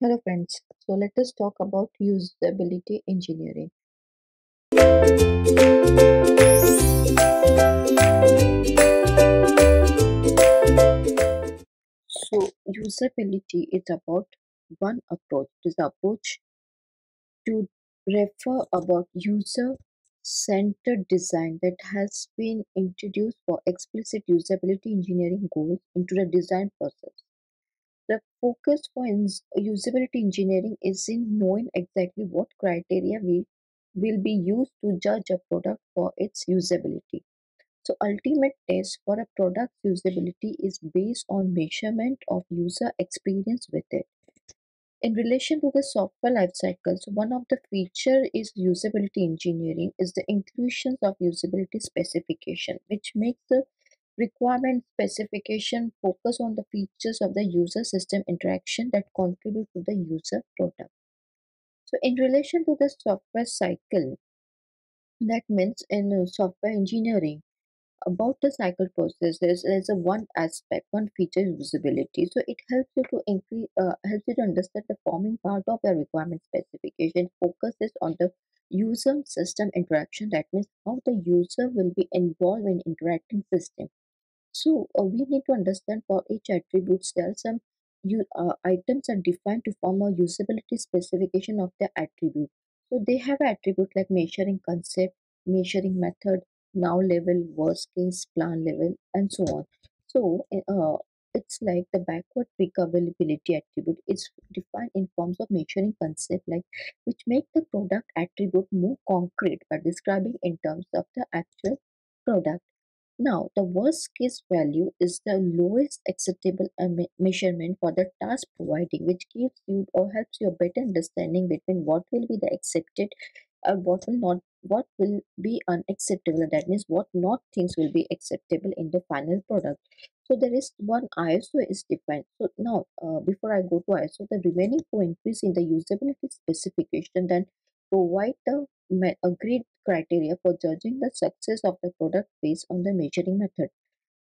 Hello friends, so let us talk about usability engineering. So usability is about one approach. It is the approach to refer about user centered design that has been introduced for explicit usability engineering goals into the design process. The focus for usability engineering is in knowing exactly what criteria we will be used to judge a product for its usability. So ultimate test for a product's usability is based on measurement of user experience with it. In relation to the software lifecycle, so one of the feature is usability engineering is the inclusions of usability specification, which makes the requirement specification focus on the features of the user system interaction that contribute to the user product. So in relation to the software cycle, that means in uh, software engineering, about the cycle process there's, there's a one aspect one feature usability so it helps you to increase uh, helps you to understand the forming part of the requirement specification focuses on the user system interaction that means how the user will be involved in interacting system so uh, we need to understand for each attributes there are some you uh, items are defined to form a usability specification of the attribute. So they have attribute like measuring concept measuring method now level worst case plan level and so on. So uh, it's like the backward recoverability attribute is defined in forms of measuring concept like which make the product attribute more concrete by describing in terms of the actual product now, the worst case value is the lowest acceptable uh, measurement for the task providing, which gives you or helps you a better understanding between what will be the accepted and what will not, what will be unacceptable. That means what not things will be acceptable in the final product. So there is one ISO is defined. So now, uh, before I go to ISO, the remaining four entries in the usability specification then provide the agreed criteria for judging the success of the product based on the measuring method.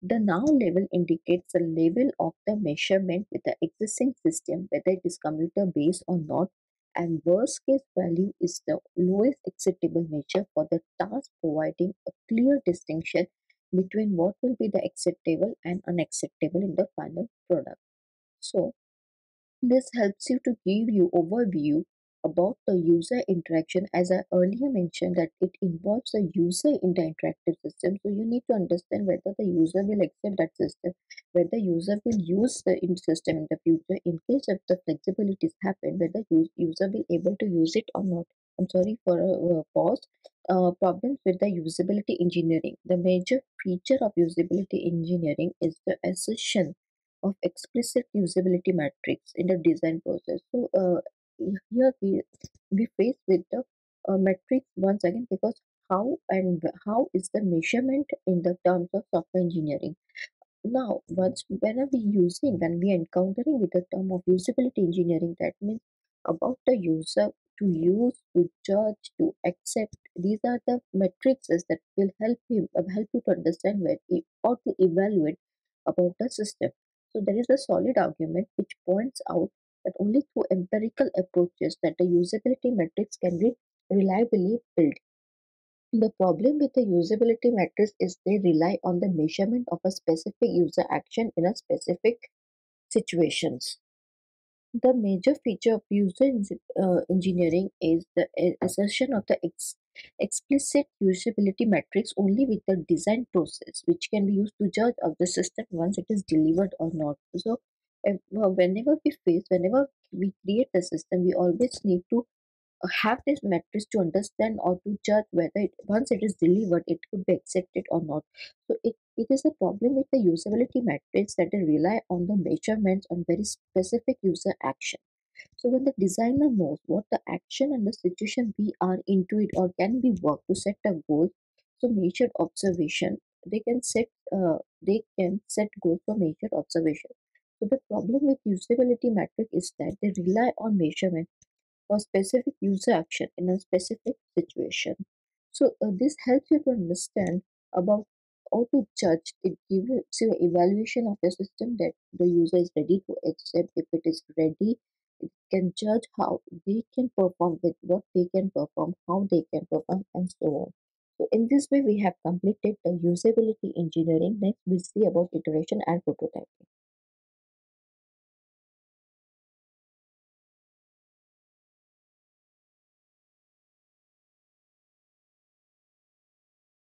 The now level indicates the level of the measurement with the existing system, whether it is computer based or not, and worst case value is the lowest acceptable measure for the task, providing a clear distinction between what will be the acceptable and unacceptable in the final product. So, this helps you to give you overview about the user interaction as I earlier mentioned that it involves the user in the interactive system. So you need to understand whether the user will accept that system, whether user will use the system in the future in case if the flexibilities happen, whether user will able to use it or not. I'm sorry for a, a pause. Uh, problems with the usability engineering. The major feature of usability engineering is the assertion of explicit usability metrics in the design process. So uh, here we we face with the uh, metrics once again because how and how is the measurement in the terms of software engineering. Now, once whenever we using when we encountering with the term of usability engineering, that means about the user to use, to judge, to accept. These are the metrics that will help him uh, help you to understand where he, or to evaluate about the system. So there is a solid argument which points out that only through empirical approaches that the usability metrics can be reliably built. The problem with the usability metrics is they rely on the measurement of a specific user action in a specific situations. The major feature of user uh, engineering is the assertion of the ex- explicit usability metrics only with the design process, which can be used to judge of the system once it is delivered or not. So, whenever we face, whenever we create a system, we always need to uh, have this matrix to understand or to judge whether it, once it is delivered, it could be accepted or not. So, it, it is a problem with the usability matrix that they rely on the measurements on very specific user action. So when the designer knows what the action and the situation we are into it or can be worked to set a goal, so measured observation, they can set uh, they can set goals for measured observation. So the problem with usability metric is that they rely on measurement for specific user action in a specific situation. So uh, this helps you to understand about how to judge. It gives you an evaluation of the system that the user is ready to accept. If it is ready, it can judge how they can perform with what they can perform, how they can perform, and so on. So in this way, we have completed the usability engineering. Next, we'll see about iteration and prototyping.